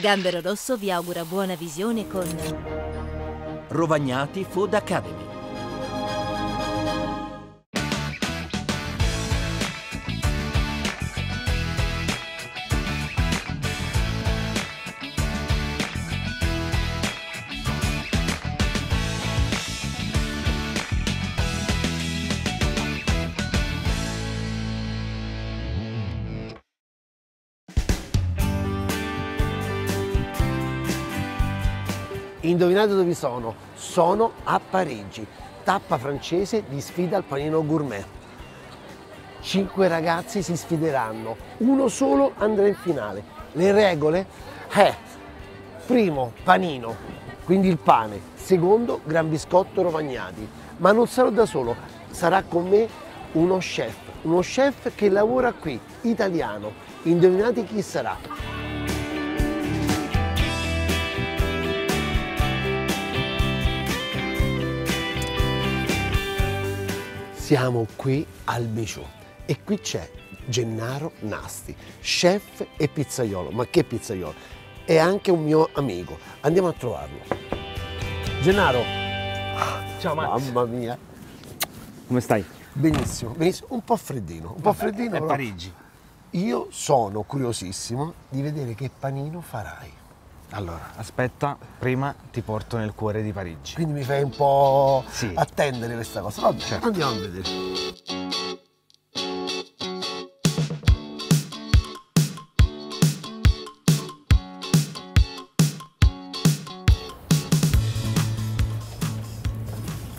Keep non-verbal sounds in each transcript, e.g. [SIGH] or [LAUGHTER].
Gambero Rosso vi augura buona visione con Rovagnati Food Academy. Indovinate dove sono? Sono a Parigi, tappa francese di sfida al panino gourmet. Cinque ragazzi si sfideranno, uno solo andrà in finale. Le regole? Eh, primo panino, quindi il pane, secondo gran biscotto rovagnati. Ma non sarò da solo, sarà con me uno chef, uno chef che lavora qui, italiano. Indovinate chi sarà? Siamo qui al Bijou e qui c'è Gennaro Nasti, chef e pizzaiolo. Ma che pizzaiolo? È anche un mio amico. Andiamo a trovarlo. Gennaro, Ciao Max, mamma mia, come stai? benissimo, benissimo. Un po' freddino, un po' freddino. È però Parigi. Io sono curiosissimo di vedere che panino farai. Allora, aspetta, prima ti porto nel cuore di Parigi. Quindi mi fai un po' Sì. attendere questa cosa. Vabbè, Certo. andiamo a vedere.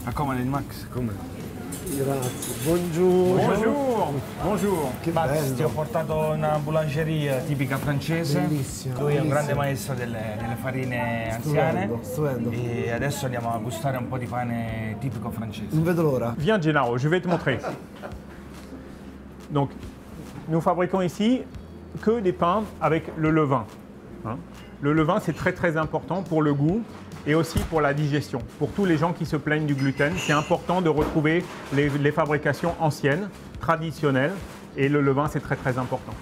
Accomodati Max, come? Grazie, buongiorno. Bonjour, bonjour. Che Max, bello. ti ho portato una boulangerie tipica francese. Bellissima, Lui è un grande maestro delle, delle farine anziane. Stupendo, stupendo. E adesso andiamo a gustare un po' di pane tipico francese. Non vedo l'ora. Viens Gennaro, je vais te montrer. Donc, nous fabriquons ici que des pains avec le levain. hein. Le levain, c'est très très important pour le goût et aussi pour la digestion. Pour tous les gens qui se plaignent du gluten, c'est important de retrouver les, les fabrications anciennes, traditionnelles, et le levain, c'est très très important.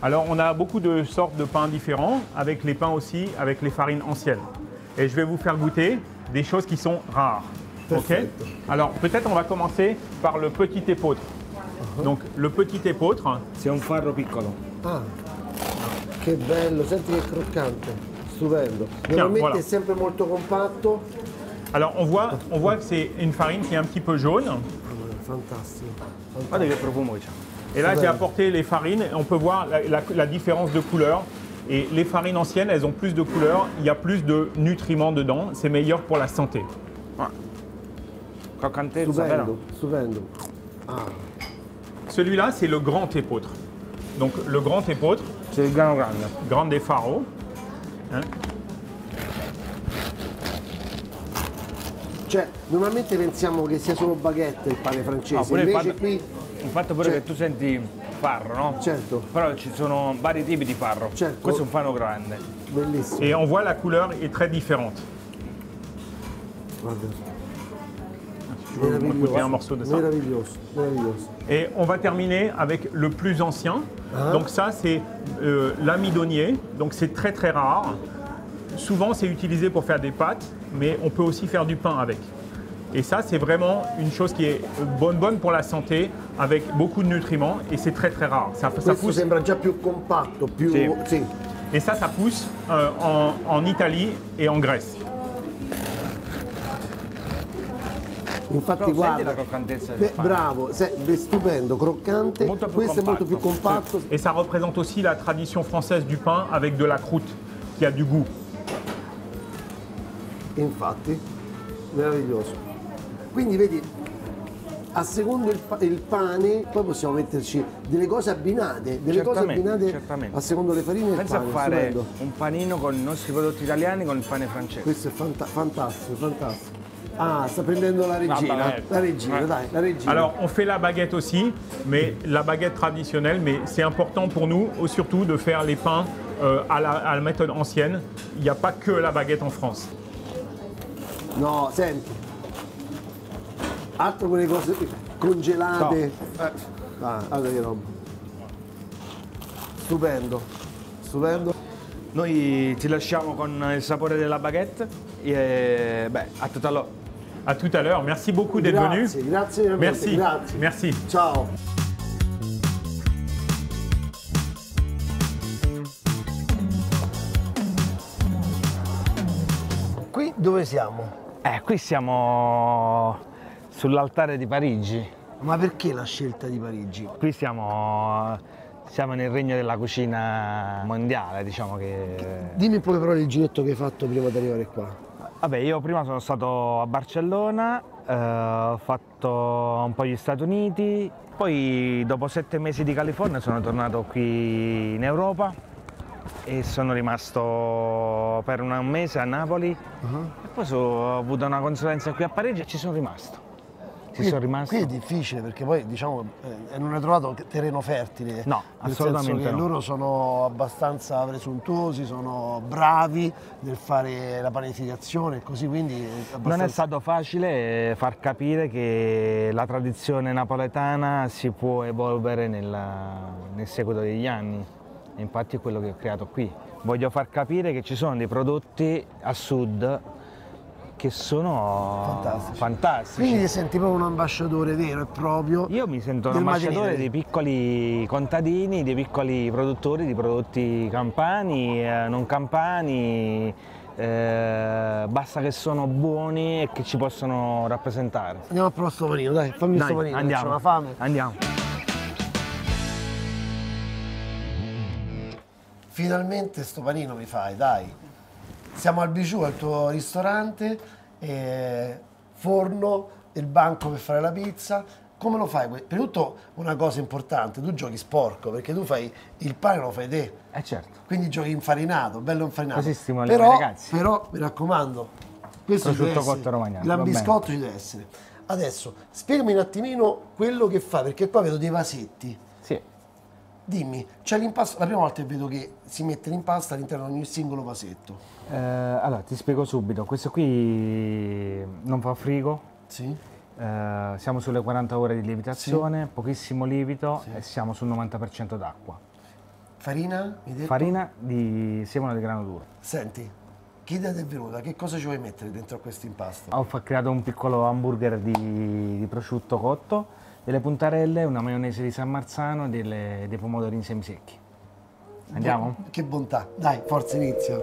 Alors, on a beaucoup de sortes de pains différents, avec les pains aussi, avec les farines anciennes. Et je vais vous faire goûter des choses qui sont rares. Ok. Alors, peut-être on va commencer par le petit épeautre. Donc, le petit épeautre, C'est un farro piccolo. Ah, che bello, senti che croccante, stupendo. Normalmente voilà. è sempre molto compatto. alors on voit, on voit que c'est une farine qui est un petit peu jaune. C'ha. Et là, j'ai apporté les farines et on peut voir la, la- la différence de couleur. Et les farines anciennes, elles ont plus de couleur, il y a plus de nutriments dedans, c'est meilleur pour la santé. Stupendo. Ah, Celui-là, c'est le grand épeautre. Donc le grand épeautre, C'è il grano grande. grande faro. Hein. cioè, normalmente pensiamo che sia solo baguette il pane francese, No, pure il invece pane- qui, Il fatto pure Cioè- che tu senti farro, no? certo, Però ci sono vari tipi di farro. Certo. Questo è un farro grande. bellissimo. Et on voit la couleur est très différente. Guarda, Tu veux un morceau de ça. Et on va terminer avec le plus ancien. Ah. Donc ça, c'est euh, l'amidonnier. Donc c'est très très rare. Souvent, c'est utilisé pour faire des pâtes, mais on peut aussi faire du pain avec. Et ça, c'est vraiment une chose qui est bonne, bonne pour la santé, avec beaucoup de nutriments, et c'est très très rare. Ça, ça pousse, sembra già più compatto, più... Et ça, ça pousse euh, en, en Italie et en Grèce. Infatti Però senti guarda, la croccantezza del beh, pane. bravo, se- beh, stupendo, croccante, Molto più questo è molto più compatto. compatto, Et ça représente aussi la tradition française du pain avec de la croûte, qui a du goût. infatti, meraviglioso. Quindi vedi, a secondo il, pa- il pane, poi possiamo metterci delle cose abbinate, delle cose Certamente, abbinate certamente. a secondo le farine e il Pensa a pane, fare stupendo. un panino con i nostri prodotti italiani con il pane francese. Questo è fanta- fantastico, fantastico. Ah, sta prendendo la regina, la regina, Eh. dai, la regina. Alors, on fait la baguette aussi, mais la baguette traditionnelle, mais c'est important pour nous, surtout, de faire les pains euh, à, la, à la méthode ancienne. Il n'y a pas que la baguette en France. No, senti. Altro quelle cose congelate? Eh, Ah, guarda che roba. Stupendo, stupendo. Noi ti lasciamo con il sapore della baguette e beh, a tutto allora. À tout à l'heure. Merci beaucoup d'être venu. Grazie, grazie Merci. grazie. Merci. Ciao. Qui dove siamo? Eh, qui siamo sull'altare di Parigi. Ma perché la scelta di Parigi? Qui siamo, siamo nel regno della cucina mondiale, diciamo che... Dimmi in poche parole il giretto che hai fatto prima di arrivare qua. Vabbè, io prima sono stato a Barcellona, eh, ho fatto un po' gli Stati Uniti, poi dopo sette mesi di California sono tornato qui in Europa e sono rimasto per un mese a Napoli e poi so- ho avuto una consulenza qui a Parigi e ci sono rimasto. Ci Qui, sono rimasto. qui è difficile perché poi diciamo eh, non hai trovato terreno fertile. No, assolutamente no. loro sono abbastanza presuntuosi, sono bravi nel fare la panificazione e così quindi è abbastanza... Non è stato facile eh, far capire che la tradizione napoletana si può evolvere nella- nel seguito degli anni. Infatti è quello che ho creato qui. Voglio far capire che ci sono dei prodotti a sud che sono Fantastici. fantastici. Quindi ti senti proprio un ambasciatore vero e proprio. Io mi sento un ambasciatore dei piccoli contadini, dei piccoli produttori di prodotti campani, eh, non campani, eh, basta che sono buoni e che ci possono rappresentare. Andiamo a provare sto panino, dai, fammi Dai, sto panino, andiamo. una fame. Andiamo. Finalmente sto panino mi fai, dai. Siamo al Bijou, al tuo ristorante, eh, forno, il banco per fare la pizza. Come lo fai? Prima di tutto una cosa importante, tu giochi sporco perché tu fai il pane lo fai te, Eh certo. quindi giochi infarinato, bello infarinato. Così stimoli però, ragazzi. Però mi raccomando, questo ci Prosciutto cotto romagnano, il biscotto ci deve essere. Adesso spiegami un attimino quello che fa, perché qua vedo dei vasetti. Sì. Dimmi, c'è l'impasto, la prima volta che vedo che si mette l'impasto all'interno di ogni singolo vasetto. Eh, allora, ti spiego subito. Questo qui non fa frigo. Sì? eh, siamo sulle 40 ore di lievitazione, pochissimo lievito e siamo sul 90% d'acqua. Farina? Farina di semole di grano duro. Senti, che idea ti è venuta? Che cosa ci vuoi mettere dentro a questo impasto? Ho creato un piccolo hamburger di, di prosciutto cotto, delle puntarelle, una maionese di San Marzano e delle- dei pomodorini semisecchi. Andiamo? Che bontà. Dai, forza inizia.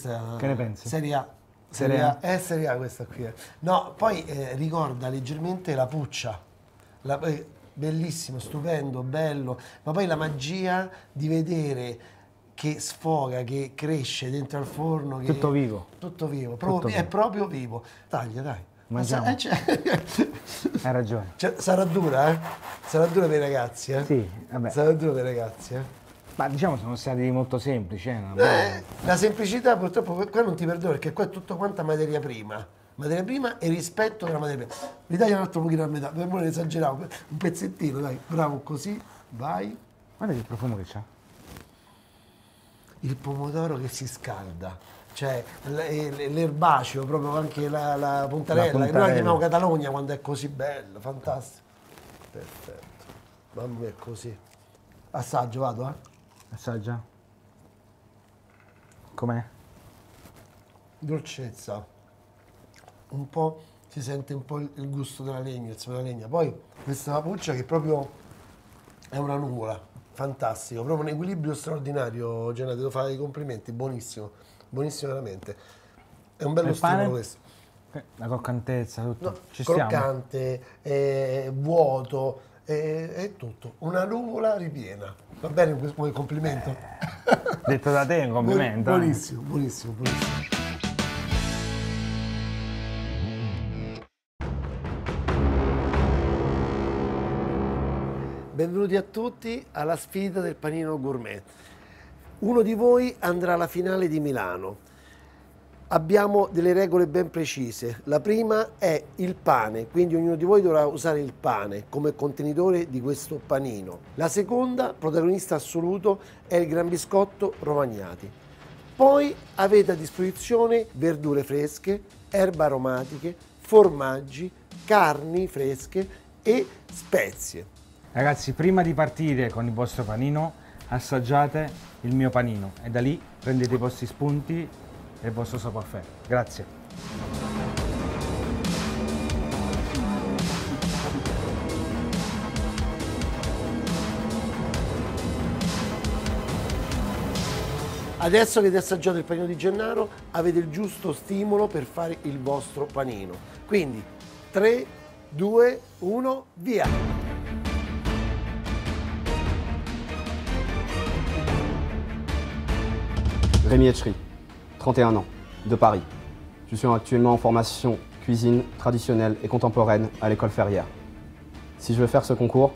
Questa Che ne pensi? Serie A. Serie Serie A. A. È Serie A questa qui. eh. No, poi eh, ricorda leggermente la puccia. La- eh, bellissimo, stupendo, bello. Ma poi la magia di vedere che sfoga, che cresce dentro al forno. Che... Tutto vivo. Tutto vivo. proprio- Tutto È proprio vivo. Taglia, dai. Ma sa- Mangiamo. eh, [LAUGHS] Hai ragione. cioè, sarà dura, eh? Sarà dura per i ragazzi, eh? Sì, vabbè. Sarà dura per i ragazzi, eh? Ma diciamo sono stati molto semplici. eh, Eh, la semplicità purtroppo qua non ti perdono perché qua è tutto quanta materia prima. Materia prima e rispetto della materia prima. Mi dai un altro pochino a metà, per non esagerare, un pezzettino, dai, bravo così, vai. Guarda che profumo che c'ha. Il pomodoro che si scalda, cioè l- e- l'erbaceo, proprio anche la, la puntarella, La che noi la puntarella. chiamiamo Catalogna quando è così bello, fantastico. Perfetto. Mamma mia, è così. Assaggio, vado, eh? Assaggia. Com'è? dolcezza, un po' si sente un po' il gusto della legna, il suono della legna. Poi questa papuccia che proprio È una nuvola, fantastico, proprio un equilibrio straordinario, Gennaro, devo fare i complimenti, buonissimo, buonissimo veramente. È un bello stimolo questo. Eh, La croccantezza, tutto. No, Ci croccante, eh, vuoto, eh, è tutto. Una nuvola ripiena. Va bene questo come complimento? Detto da te è un complimento. eh. Buonissimo, buonissimo, buonissimo. Benvenuti a tutti alla sfida del panino gourmet. Uno di voi andrà alla finale di Milano. Abbiamo delle regole ben precise. La prima è il pane, quindi ognuno di voi dovrà usare il pane come contenitore di questo panino. La seconda, protagonista assoluto, è il gran biscotto romagnati. Poi avete a disposizione verdure fresche, erbe aromatiche, formaggi, carni fresche e spezie. Ragazzi, prima di partire con il vostro panino, assaggiate il mio panino e da lì prendete i vostri spunti e il vostro savoir-faire. Grazie. Adesso che avete assaggiato il panino di Gennaro, avete il giusto stimolo per fare il vostro panino. Quindi 3, 2, 1, via! Rémi Etchery, 31 ans, de Paris. Je suis actuellement en formation cuisine traditionnelle et contemporaine à l'école Ferrière. Si je veux faire ce concours,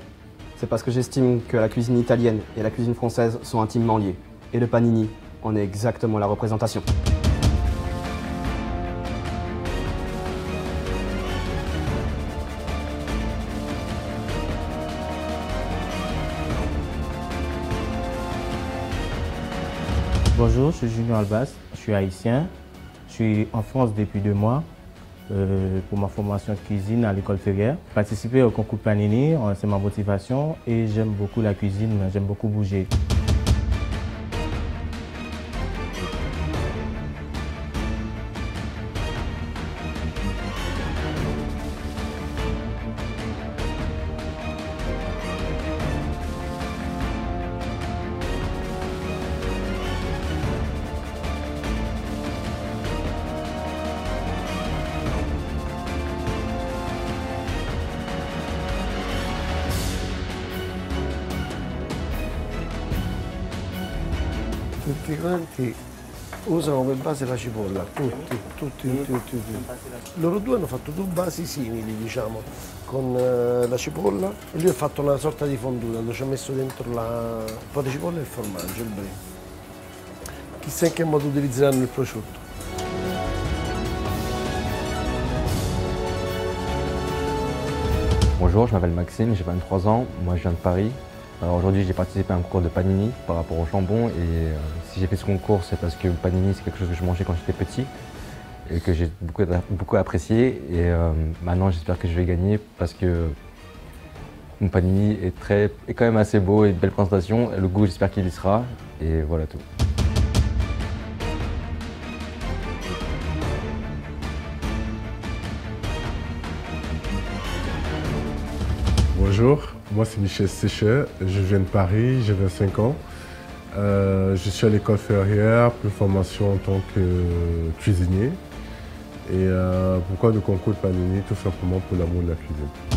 c'est parce que j'estime que la cuisine italienne et la cuisine française sont intimement liées. Et le panini en est exactement la représentation. Bonjour, je suis Junior Albas, suis haïtien. Je suis en France depuis deux mois euh, pour ma formation cuisine à l'école Ferrière. Participer au concours Panini, euh, c'est ma motivation et j'aime beaucoup la cuisine, j'aime beaucoup bouger. Tutti quanti usano come base la cipolla, tutti, tutti, tutti, tutti, tutti. Loro due hanno fatto due basi simili, diciamo, con eh, la cipolla e lui ha fatto una sorta di fonduta dove ci ha messo dentro la, un po' di cipolla e il formaggio, il brie. Chissà in che modo utilizzeranno il prosciutto. Bonjour, je m'appelle Maxime, j'ai 23 ans, moi je viens de Paris. Aujourd'hui j'ai participé à un concours de panini par rapport au jambon et euh, si j'ai fait ce concours c'est parce que panini c'est quelque chose que je mangeais quand j'étais petit et que j'ai beaucoup, beaucoup apprécié et euh, maintenant j'espère que je vais gagner parce que mon panini est, très, est quand même assez beau et une belle présentation. Le goût j'espère qu'il y sera et voilà tout. Bonjour, moi c'est Michel Séchet, je viens de Paris, j'ai 25 ans. Euh, je suis à l'école ferrière pour formation en tant que cuisinier. Et euh, pourquoi le concours de Panini? Tout simplement pour l'amour de la cuisine.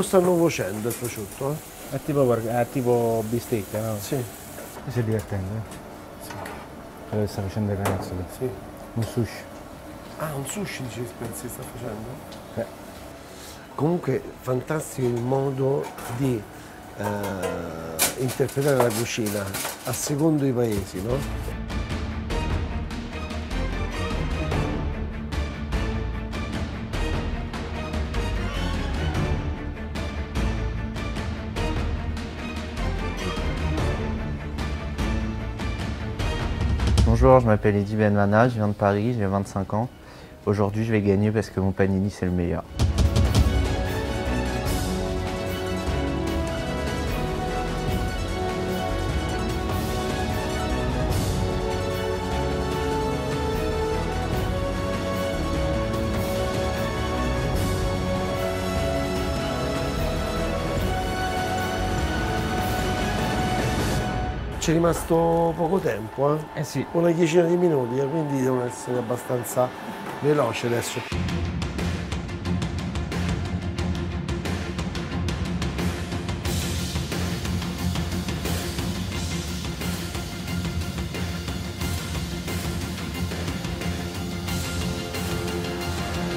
Lo stanno cuocendo il prosciutto, eh? È tipo, è tipo bistecca, no? Sì, Mi stai divertendo? Eh? Dove sta facendo il ragazzo lì? sì. Un sushi. Ah, un sushi dice Spenzi sta facendo? Eh. Comunque fantastico il modo di eh, interpretare la cucina a secondo i paesi, no? Bonjour, je m'appelle Eddy Benmana, je viens de Paris, j'ai 25 ans. Aujourd'hui, je vais gagner parce que mon panini, c'est le meilleur. C'è rimasto poco tempo, eh? Eh sì. Una decina di minuti, eh, quindi devono essere abbastanza veloci adesso.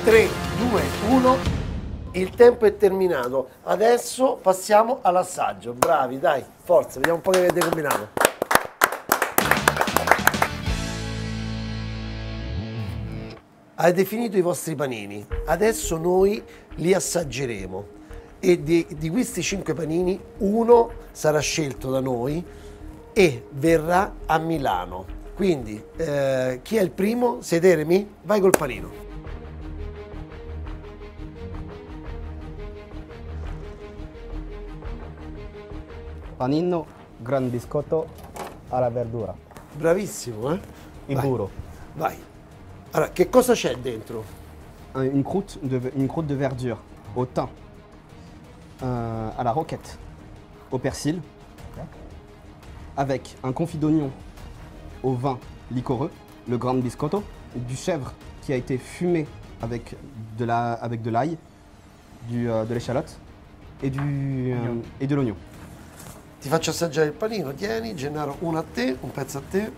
Tre, due, uno. Il tempo è terminato. Adesso passiamo all'assaggio. Bravi, dai, forza, vediamo un po' che avete combinato. Avete finito i vostri panini, adesso noi li assaggeremo e di, di questi cinque panini uno sarà scelto da noi e verrà a Milano. Quindi eh, chi è il primo? Sederemi? Vai col panino. Panino, gran biscotto alla verdura. Bravissimo, eh? E Vai. burro. Vai. Allora, che cosa c'è dentro? Un- Une croûte de, une croûte de verdure au thym, euh, à la roquette, au persil, avec un confit d'oignon au vin liquoreux, le grand biscotto, du chèvre qui a été fumé avec de la- avec de l'ail, du, euh, de l'échalote et, du, euh, et de l'oignon. Ti faccio assaggiare il panino, tieni, Gennaro, uno a te, un pezzo a te,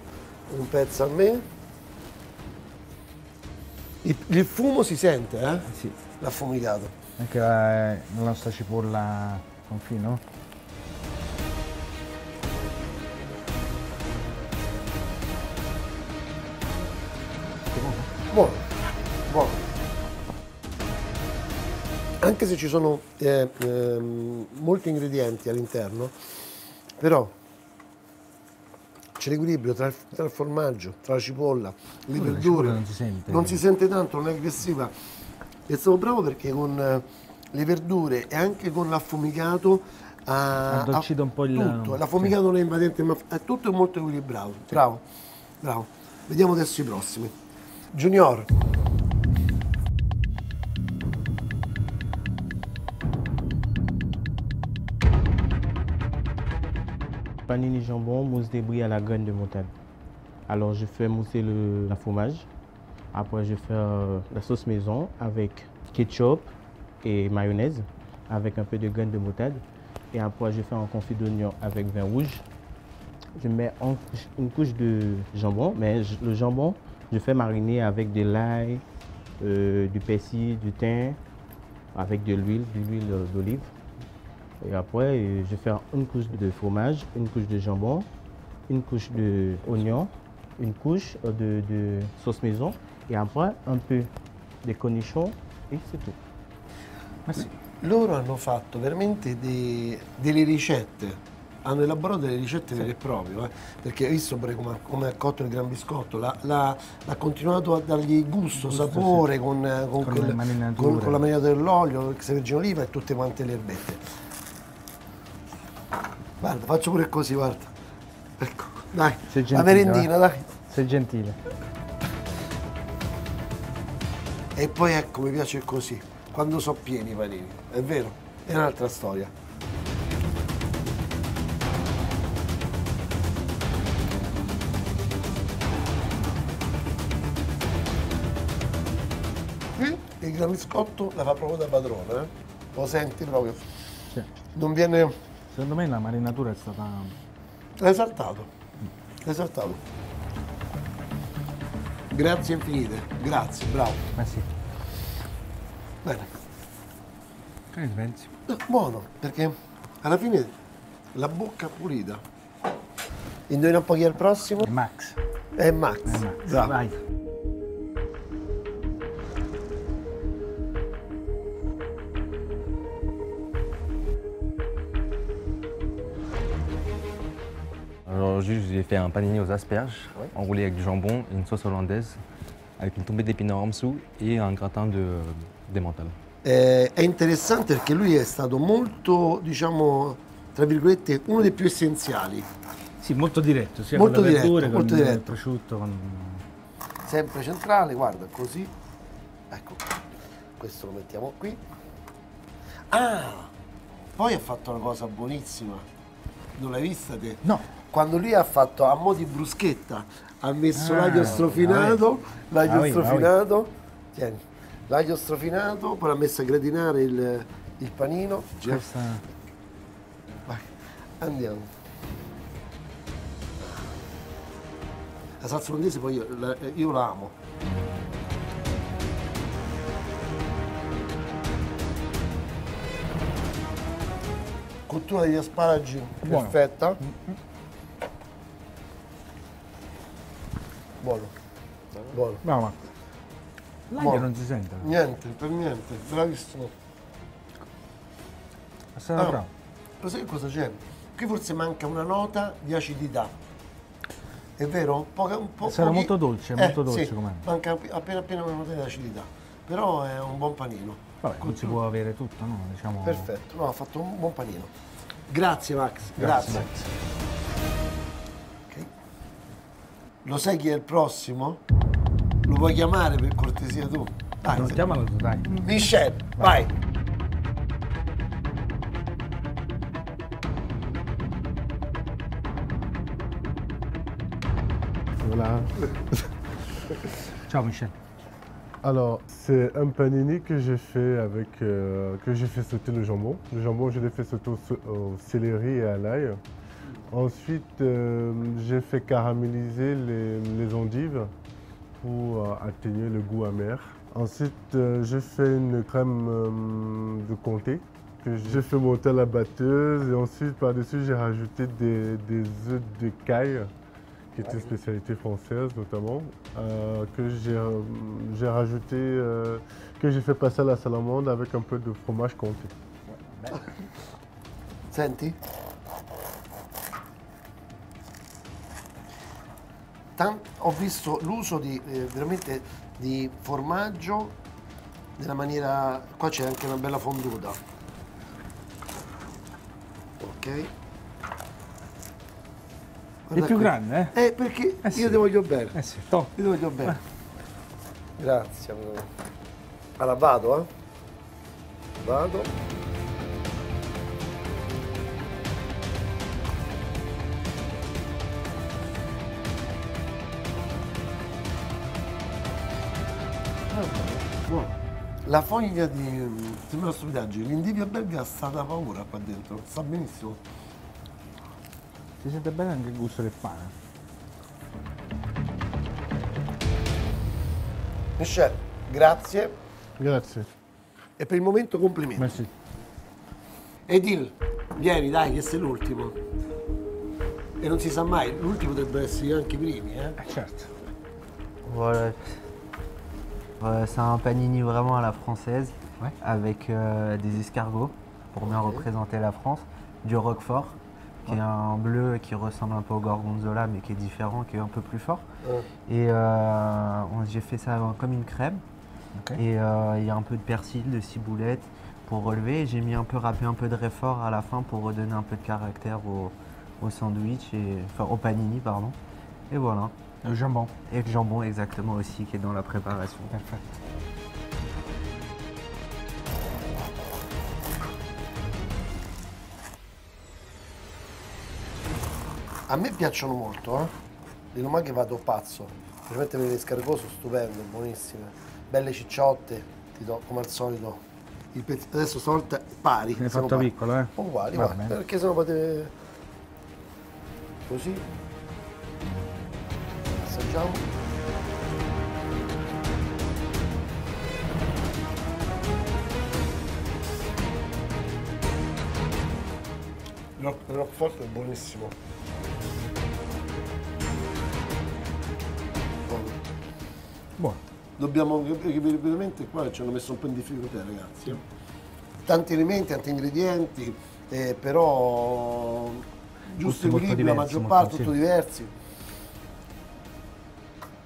un pezzo a me. Il, il fumo si sente, eh? Sì. L'affumicato. Anche la, la nostra cipolla confino. Buono, buono. Anche se ci sono eh, ehm, molti ingredienti all'interno, però c'è l'equilibrio tra il, tra il formaggio, tra la cipolla, le verdure. non si sente. Non si sente tanto, non è aggressiva. E sono bravo perché con eh, le verdure e anche con l'affumicato ha, Addolcito ha un po' il- tutto. L'affumicato non è invadente, ma è tutto molto equilibrato. Bravo, bravo. Vediamo adesso i prossimi. Junior. Jambon, mousse de brie à la graine de montagne. Alors je fais mousser le la fromage. Après je fais euh, la sauce maison avec ketchup et mayonnaise avec un peu de graines de moutarde. Et après je fais un confit d'oignon avec vin rouge. Je mets une couche de jambon, mais le jambon je fais mariner avec de l'ail, euh, du persil, du thym, avec de l'huile, de l'huile d'olive. Et après, je vais faire une couche de fromage, une couche de jambon, une couche d'oignon, une couche de, de sauce maison et après un peu de cornichons et c'est tout. Merci. Loro hanno fatto veramente de- delle ricette, hanno elaborato delle ricette vere e proprie, eh, perché hai visto come, ha- come ha cotto il gran biscotto, l'ha, continuato a dargli gusto, sapore con, eh, con, Con quel- le marinature. con- con la marinatura dell'olio, extravergine oliva e tutte quante le erbette. Guarda, faccio pure così, guarda. Ecco, dai, Sei la gentile, merendina, eh? dai. Sei gentile. E poi ecco, mi piace così, quando sono pieni i panini, è vero, è un'altra storia. Qui il gran biscotto la fa proprio da padrone, eh? lo senti proprio, Sì. non viene Secondo me la marinatura è stata... L'hai saltato. L'hai saltato. Grazie infinite. Grazie, bravo. Eh sì. Bene. Che ne pensi? No, buono, perché alla fine la bocca pulita. Indovina un po' chi è il prossimo? È Max. È Max. È Max. Bravo. Vai. Aujourd'hui, je vous ai fait un panini aux asperges, enroulé avec du jambon une sauce hollandaise, avec une tombée d'épinards en dessous et un gratin de, d'emmental. Eh, è interessante perché lui è stato molto, diciamo, tra virgolette, uno dei più essenziali. Sì, molto diretto, sia Molto con le diretto, verdure, molto con il diretto. prosciutto, con... Sempre centrale, guarda, così. Ecco, questo lo mettiamo qui. Ah, poi ha fatto una cosa buonissima. Non l'hai vista te? No. Quando lui ha fatto a mo' di bruschetta, ha messo Ah, l'aglio strofinato, l'aglio Ah, oui, ah, strofinato, tieni, l'aglio strofinato, poi l'ha messo a gradinare il, il panino. Questa... Vai, andiamo. La salsa olandese poi io la, io la amo. Cottura degli asparagi Buono. perfetta. Buono. Buono. No, ma l'aglio Buono. non si sente. Niente, per niente, bravissimo. Stato Ah, bravo. Lo sai che cosa c'è? Qui forse manca una nota di acidità. È vero? Poca, un po', Sarà pochi- molto dolce, Eh, molto dolce sì, com'è. Manca appena appena una nota di acidità. Però è un buon panino. Vabbè, non si può avere tutto, no? Diciamo... Perfetto, no, ha fatto un buon panino. Grazie Max, Grazie, grazie. Ok. Lo sai chi è il prossimo? Lo vuoi chiamare per cortesia tu? Dai, No, se- chiamalo tu, dai. Michel, vai. Voilà. Ciao Michel. Alors, c'est un panini que j'ai fait avec, euh, que j'ai fait sauter le jambon. Le jambon, je l'ai fait sauter au, au céleri et à l'ail. Ensuite, euh, j'ai fait caraméliser les, les endives pour euh, atténuer le goût amer. Ensuite, euh, j'ai fait une crème euh, de comté que j'ai fait monter à la batteuse. Et ensuite, par-dessus, j'ai rajouté des, des œufs de caille qui est une spécialité française notamment, que j'ai rajouté, que j'ai fait passer à la salamande avec un peu de fromage comté. Senti? Ho visto l'uso di, eh, veramente di formaggio nella maniera... Qua c'è anche una bella fonduta. Ok? È Guarda più qui. grande, eh? Eh, perché Eh sì. io ti voglio bene. Eh sì, to. Io ti voglio bene. Grazie. amore. Allora vado, eh? Vado. La foglia di... Sembra stupidaggine, l'indivia belga sta da paura qua dentro, sta benissimo. Si sente bene anche il gusto del pane. Michel, grazie Grazie. e per il momento complimenti. Merci. Edil, vieni dai che sei l'ultimo. E non si sa mai, l'ultimo dovrebbero essere anche i primi, eh? Eh certo. Voilà. Voilà, c'est un panini vraiment à la française, Ouais. avec euh, des escargots pour bien représenter la France, du roquefort, qui est un bleu qui ressemble un peu au gorgonzola mais qui est différent, qui est un peu plus fort. Ouais. Et euh, j'ai fait ça comme une crème. Et euh, il y a un peu de persil, de ciboulette pour relever. J'ai mis un peu râpé un peu de réfort à la fin pour redonner un peu de caractère au, au sandwich, et, enfin au panini, pardon. Et voilà. Le jambon. Et le jambon exactement aussi qui est dans la préparation. Perfetto. A me piacciono molto, eh? Di non che vado pazzo. Veramente le sono stupende, buonissime. Belle cicciotte, ti do come al solito. i pezzi- Adesso stavolta pari. Ne hai fatto pari. piccolo, eh? Uguali, Va guarda, bene. perché sennò potete... Così. Il rock- il roquefort è buonissimo. Buono. Buono. Dobbiamo capire veramente qua ci hanno messo un po' in difficoltà ragazzi. eh. Tanti elementi, tanti ingredienti, eh, però Giusto molto equilibrio, la maggior molto- parte, sì. tutti diversi.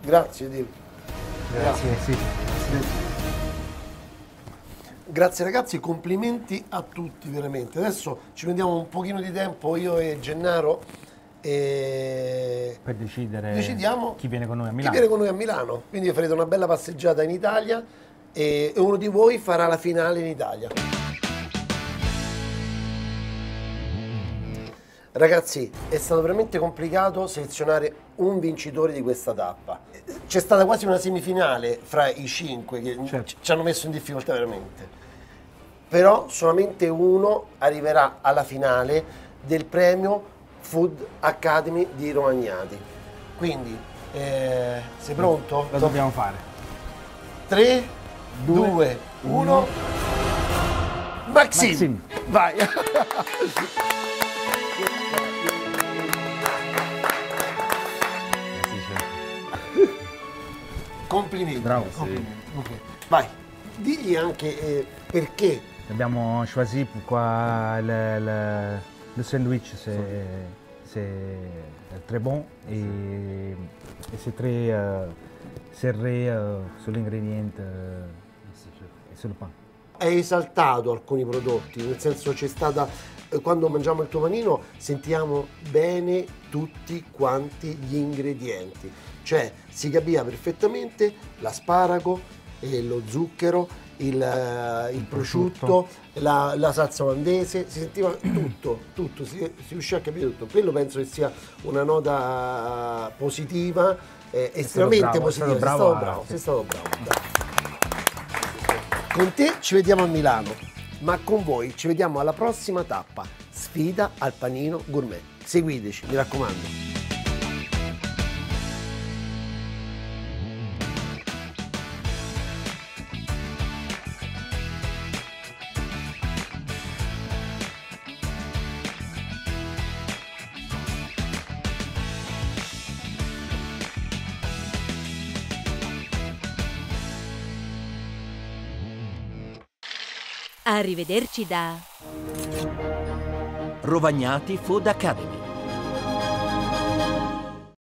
Grazie, Dio. Grazie, sì. Grazie ragazzi, complimenti a tutti veramente. Adesso ci prendiamo un pochino di tempo io e Gennaro e Per decidere Decidiamo chi viene con noi a chi Milano. viene con noi a Milano. Quindi farete una bella passeggiata in Italia e uno di voi farà la finale in Italia. Ragazzi, è stato veramente complicato selezionare un vincitore di questa tappa. C'è stata quasi una semifinale fra i cinque che Certo. ci- hanno messo in difficoltà veramente. Però solamente uno arriverà alla finale del premio Food Academy di Romagnati. Quindi, eh, sei pronto? Lo dobbiamo fare. 3, 2, 1. Maxim. Maxim. Vai. [LAUGHS] Complimenti. Bravo. complimenti. Ok. Vai. Digli anche eh, perché. Abbiamo choisi pourquoi le, le, le sandwich c'est très bon et, et c'est très euh, serré euh, sur l'ingrédient euh, et sur le pain. Hai esaltato alcuni prodotti, nel senso c'è stata. eh, Quando mangiamo il tuo panino sentiamo bene tutti quanti gli ingredienti, cioè si capiva perfettamente l'asparago, e lo zucchero, il, eh, il prosciutto, la, la salsa olandese, si sentiva tutto, tutto, si, si riusciva a capire tutto. Quello penso che sia una nota positiva, eh, estremamente positiva. stato sei bravo stato a- bravo, sei stato bravo. Con te ci vediamo a Milano, ma con voi ci vediamo alla prossima tappa, sfida al panino gourmet. Seguiteci, mi raccomando. Arrivederci da... Rovagnati Food Academy.